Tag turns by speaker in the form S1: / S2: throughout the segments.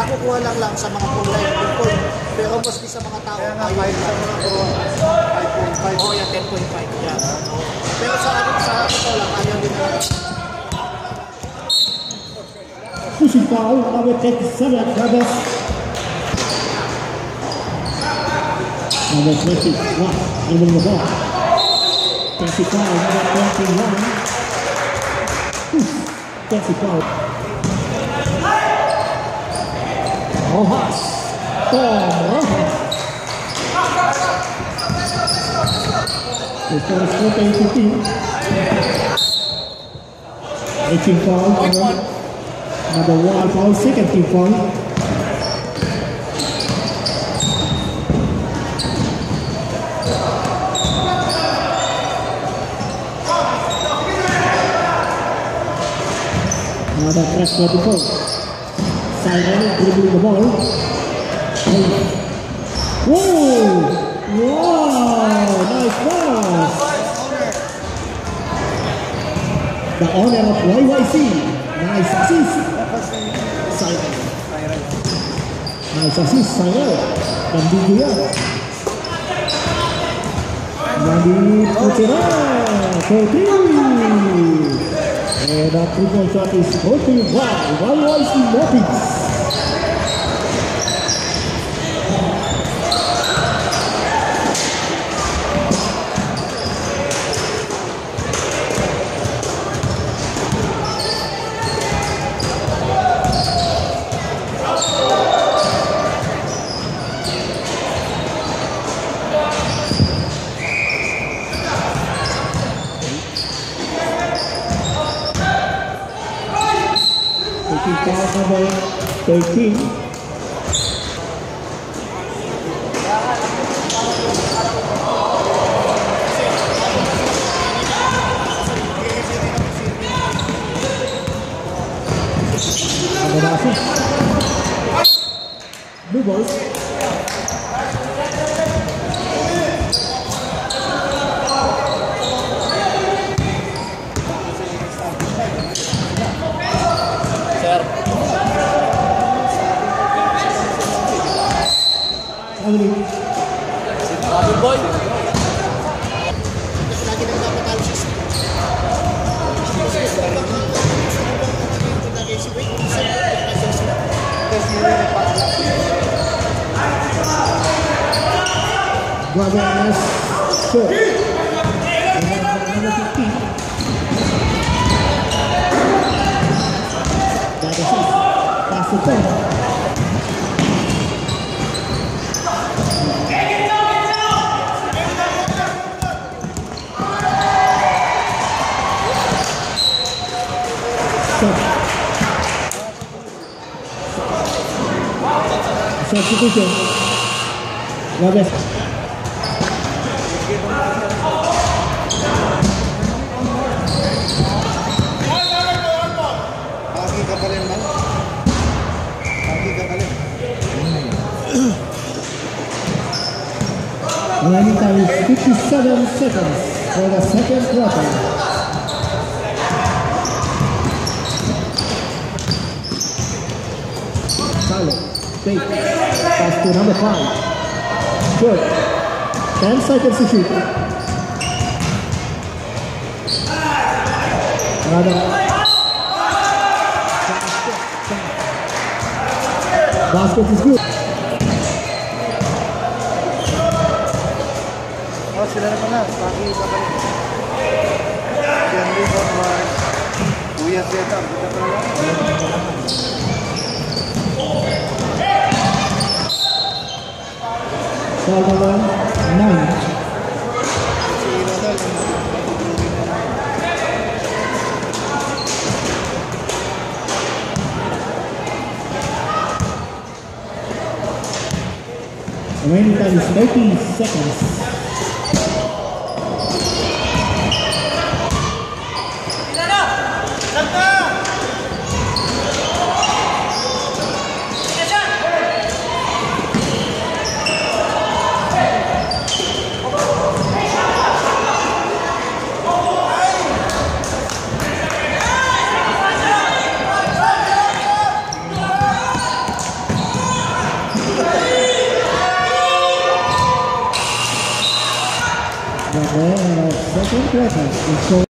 S1: nakukuha lang lang sa mga kulay. Pero mostly sa mga tao,
S2: Kaya nga, kahit sa mga pro, 5.5.
S1: Oo, yan, 10.5. Yeah. Pero sa akin, sa akin ko lang, ayaw din naman.
S3: Pushing foul, number 37, Travis. Number 21, Evan Levant. 35, number 21. 35. Rojas. Tom Rojas. Putar kota yang putih. A team foul. Number one foul, second team foul. Another press for the. Simon dribbling the ball. Whoa! Wow! Nice pass! The owner of YYC. Nice assist. Nice assist, yan. Nandito Putera. 14. And that three-point shot is broken by YYC Morpheus. Taking foul number 13. Guardian is good. Number 15. That is it. Pass it back. Substitution.
S2: Love
S3: it. Time is 57 seconds for the second quarter. Fake, pass to number five. Good. 10 seconds to shoot. Another. Basket is good.
S2: Oh, sila naman na. Pagi ka pa rin. Si Henry Botman. Kuya Zeta. Kita pa
S3: number nine.
S2: Si
S3: Remaining time is 30 seconds. Thank you.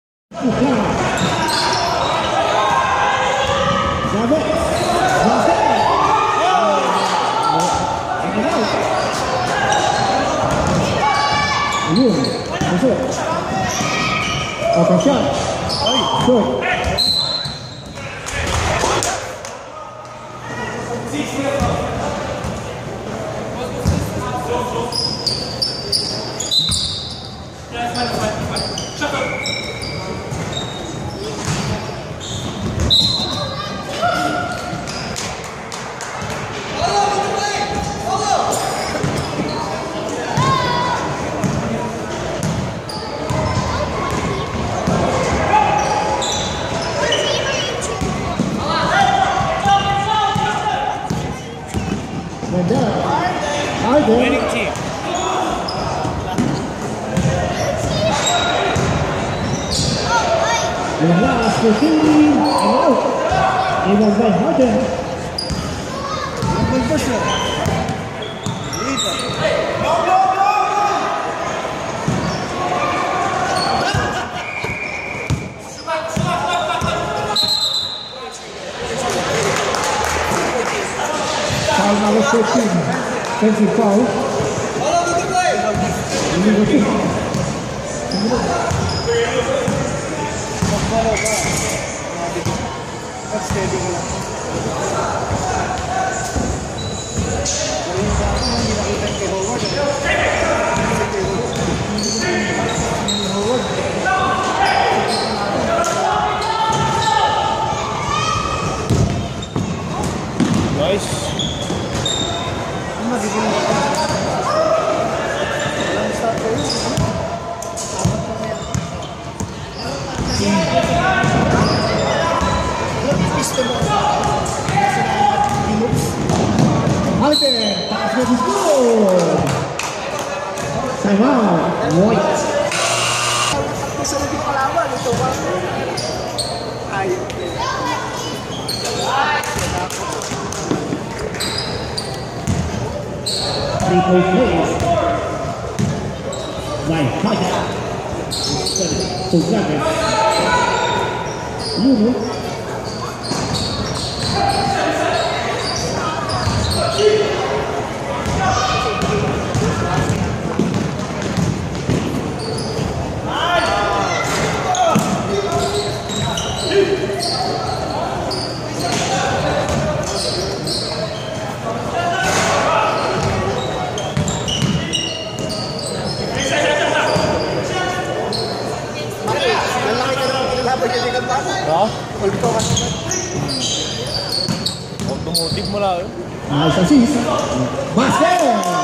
S3: 14, entry foul.
S2: All over the place. bibili mo. Ang start
S1: kayo.
S2: Tama po yan. Alam mo, gusto mo. Alter,
S3: pass na si Goal! Sama, White.
S2: Ang sarap yung kalaban. Ito ba?
S3: Harden. To Lulu.
S1: Automotive morado. ¿eh?
S2: Ah, es así. ¡Va!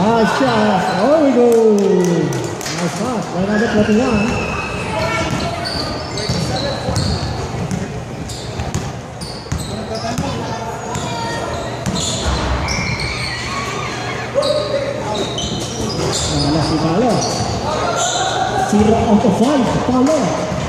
S3: Nice shot. There we go. Nice shot. Right on the clipping line. Salah si Palo. Zero out five. Palo.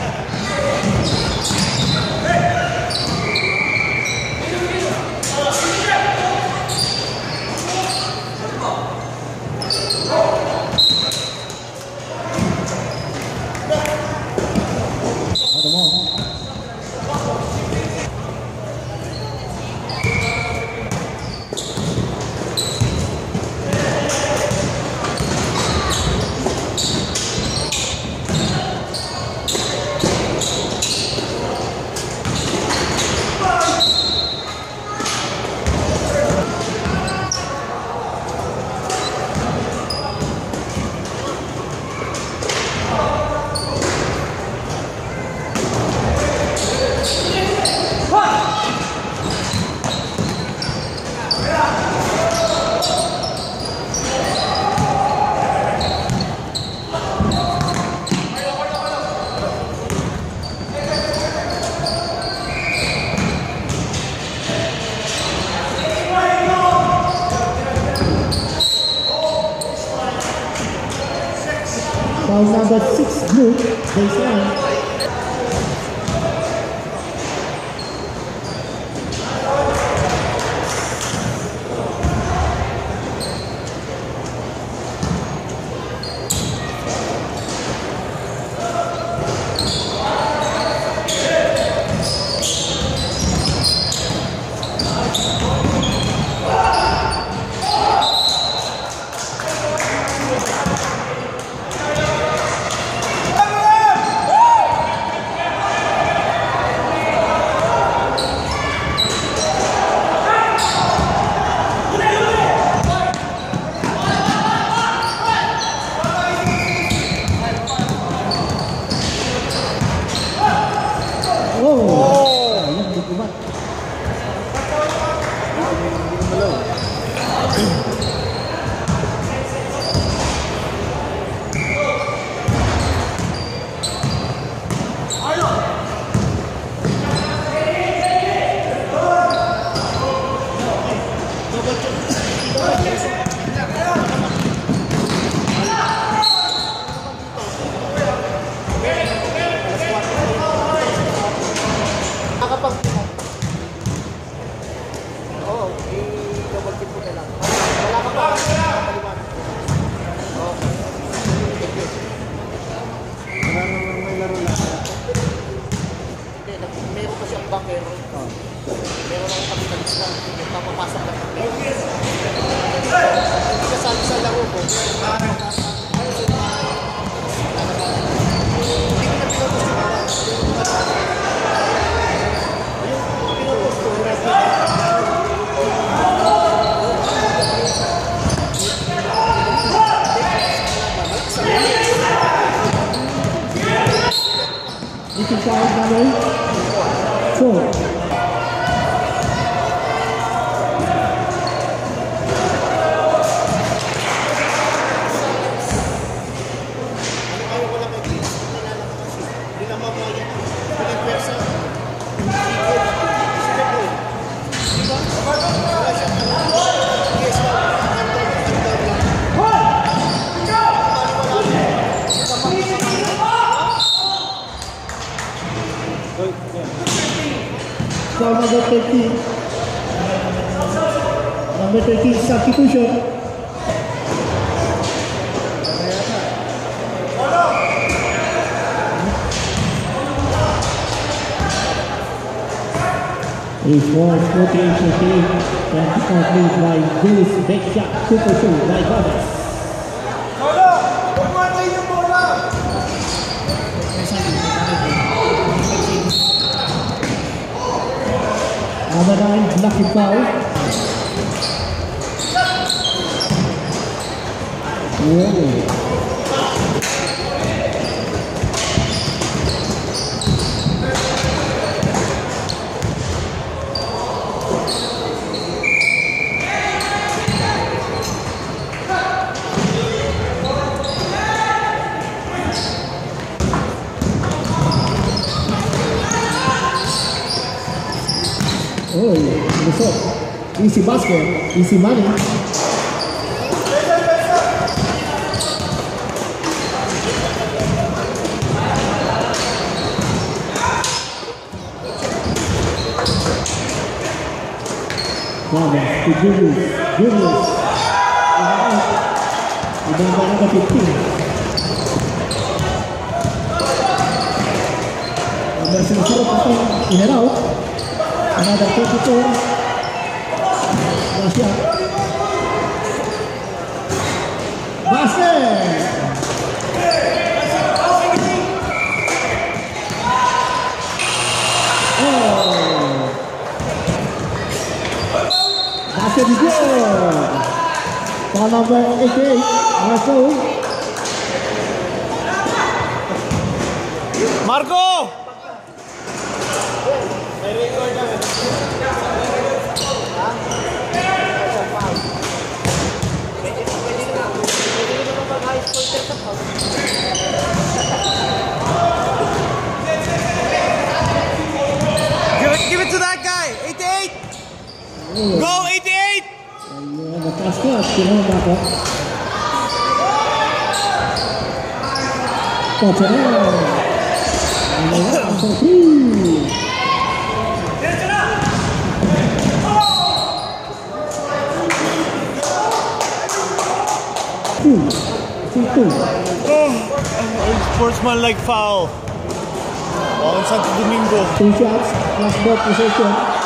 S3: 48-15. That's complete by super by nine, lucky foul. Yeah. Easy basket, easy money. Vamos, pedimos, vimos. E vamos para a pequena. Começa a ser o geral. Nada contra o Nasir gol. Ball
S2: Marco! Sportsman like foul. On Santo Domingo.
S3: Two shots. Last ball possession.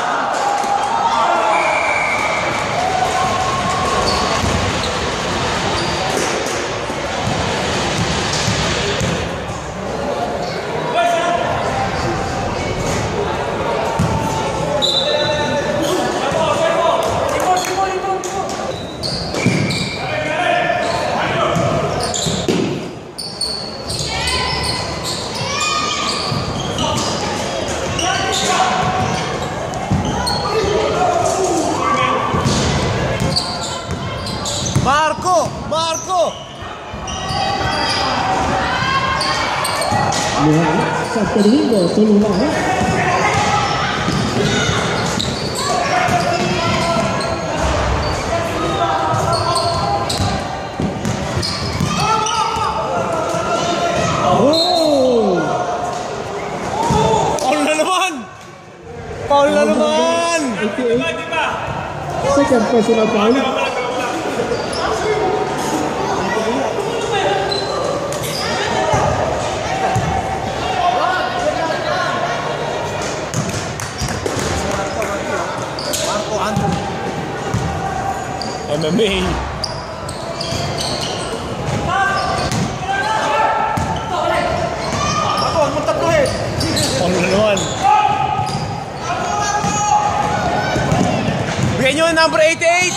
S3: luang Caterina Toluang Oh.
S2: Foul na naman! Foul na naman!
S3: Second personal foul.
S2: MMA. Ano naman? Bigyan nyo number 88!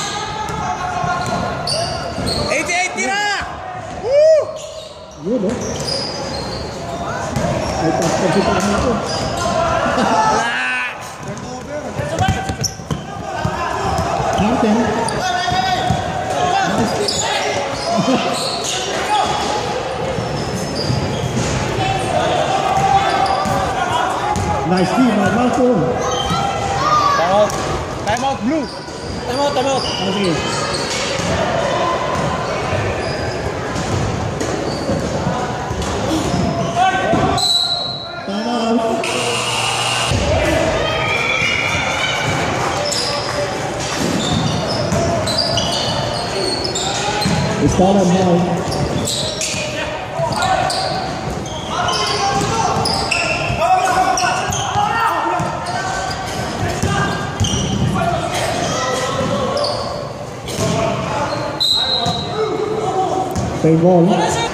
S2: 88 tira! Woo!
S3: Yun, no? Ay, tapos ito naman ito. Hij is hier, maar laat om.
S2: Time out. Time out, blue.
S1: Time out, time out.
S3: It's. Play ball.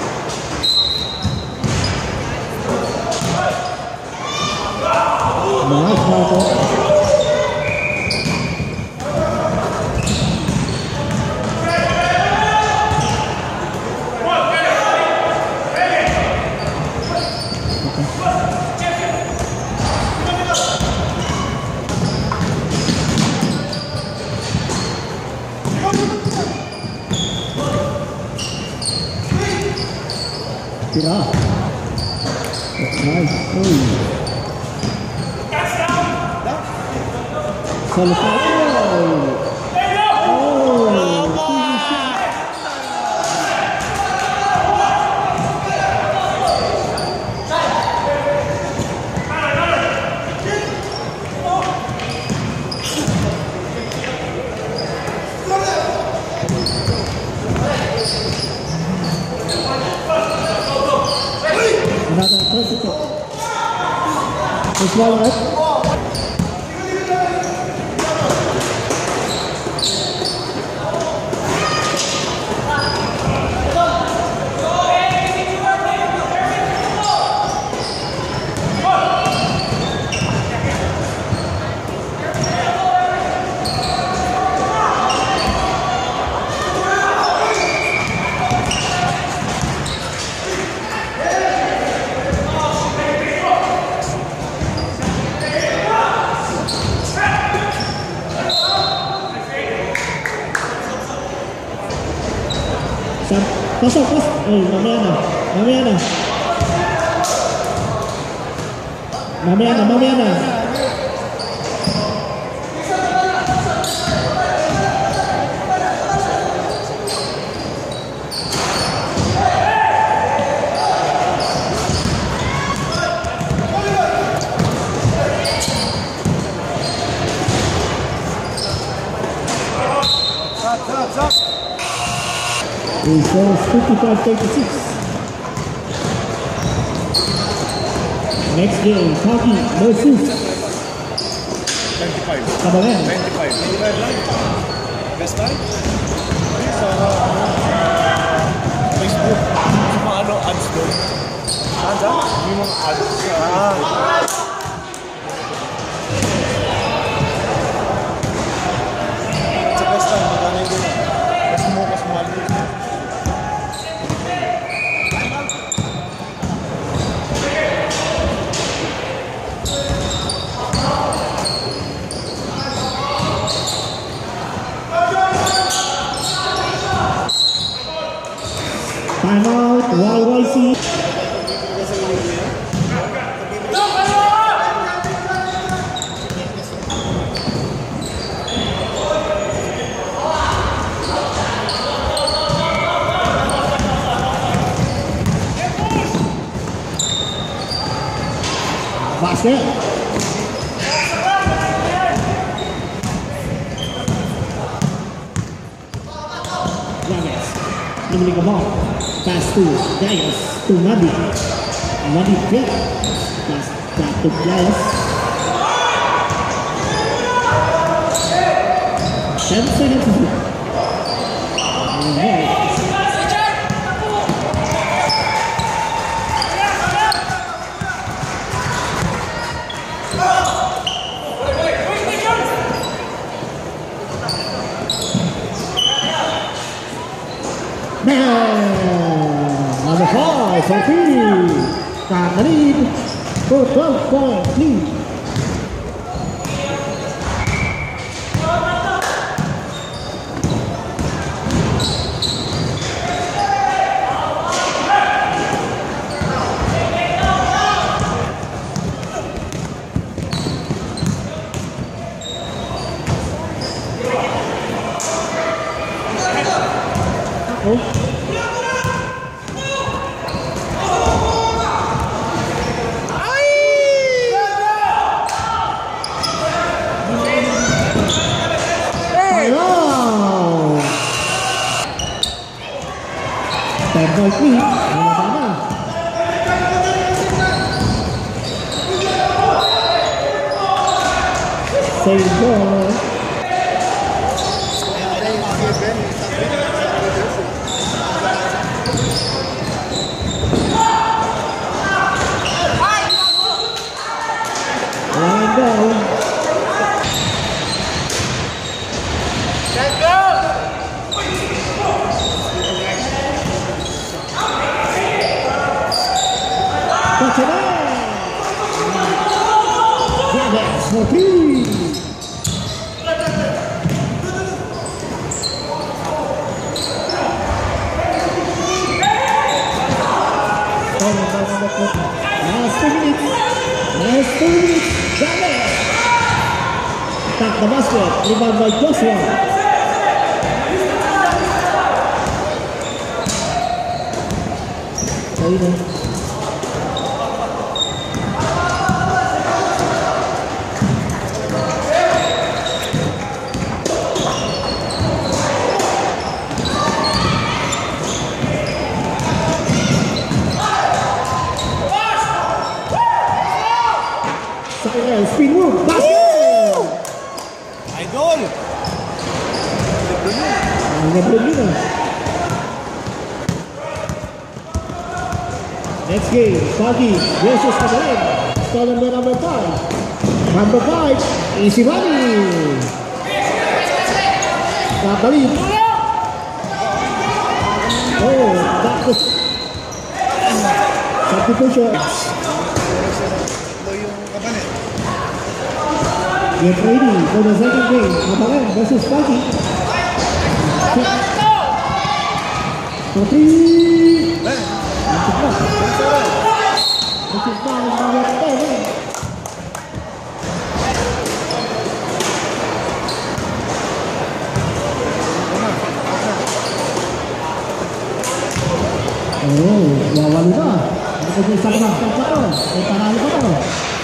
S3: All right. Pasok, pasok. Ay, mamaya na. Mamaya na. Mamaya na, mamaya na. It goes 55-36. Next game, Taki versus
S2: 25.
S3: Kabangan.
S2: 25. 25 lang. Best time? Hindi, sa Facebook. Mga ano, ads doon. Ah.
S3: Pastu Jayas Tumadi Madi Pastu Jayas Samsung Samsung Sanfini. Abrir o campo Oh. Attack the basket, rebound by Joshua. Taylor. Gabrielinos. Next game, Foggy versus Magaling. Stall number number 5. Number 5, Easy Money. Kakalit. Oh, tapos. Substitution. Get ready for the second game. Magaling versus Foggy. Oh,
S2: wawal lupa.
S3: Kita sama-sama. Kita
S2: sama-sama.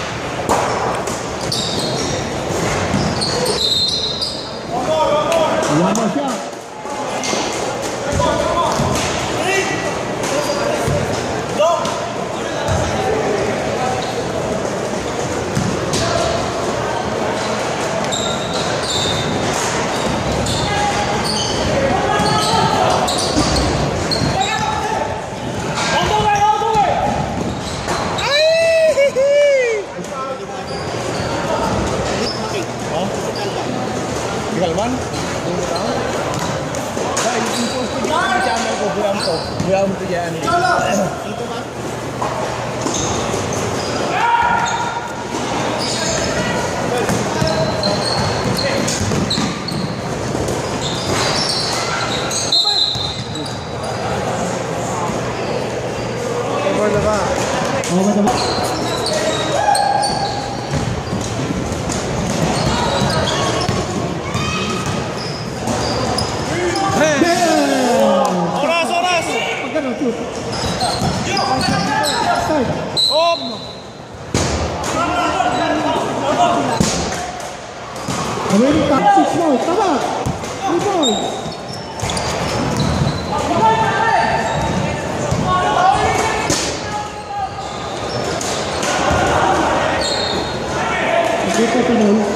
S3: Luca, six points, come on! Three points! Thank you.